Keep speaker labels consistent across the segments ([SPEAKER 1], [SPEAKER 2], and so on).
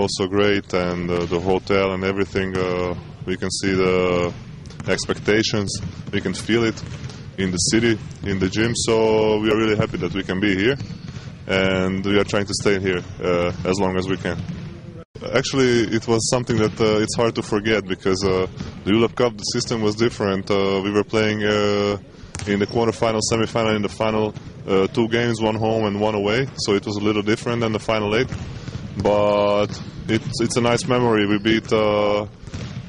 [SPEAKER 1] also great, and uh, the hotel and everything. Uh, we can see the expectations. We can feel it in the city, in the gym. So we are really happy that we can be here, and we are trying to stay here uh, as long as we can. Actually, it was something that uh, it's hard to forget because uh, the Europe Cup the system was different. Uh, we were playing in the quarterfinal, semifinal, in the final two games, one home and one away. So it was a little different than the final eight, but it's it's a nice memory. We beat uh,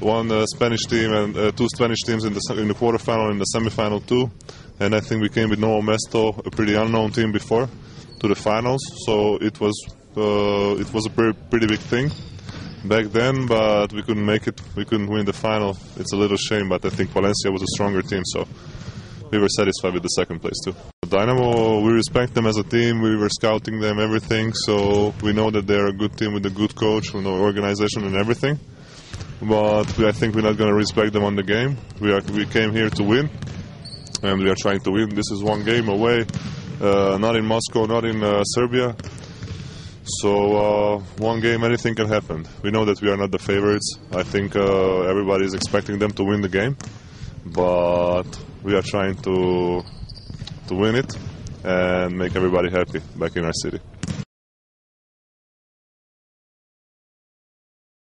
[SPEAKER 1] one uh, Spanish team and uh, two Spanish teams in the in the quarterfinal and the semifinal too, and I think we came with Novo Mesto, a pretty unknown team before, to the finals. So it was uh, it was a pretty, pretty big thing back then, but we couldn't make it. We couldn't win the final. It's a little shame, but I think Valencia was a stronger team, so we were satisfied with the second place too. Dynamo, we respect them as a team. We were scouting them, everything. So we know that they're a good team with a good coach, we know organization and everything. But I think we're not going to respect them on the game. We are we came here to win, and we are trying to win. This is one game away, uh, not in Moscow, not in uh, Serbia. So uh, one game, anything can happen. We know that we are not the favorites. I think uh, everybody is expecting them to win the game, but we are trying to to win it and make everybody happy back in our city.